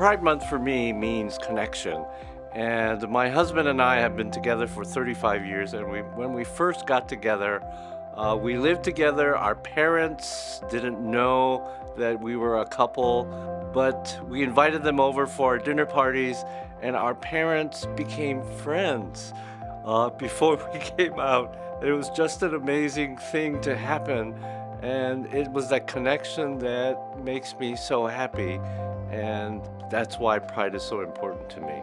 Pride Month for me means connection. And my husband and I have been together for 35 years. And we, when we first got together, uh, we lived together. Our parents didn't know that we were a couple, but we invited them over for our dinner parties, and our parents became friends uh, before we came out. It was just an amazing thing to happen, and it was that connection that makes me so happy, and that's why pride is so important to me.